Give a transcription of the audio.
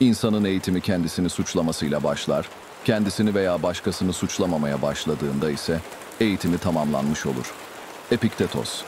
İnsanın eğitimi kendisini suçlamasıyla başlar, kendisini veya başkasını suçlamamaya başladığında ise eğitimi tamamlanmış olur. Epiktetos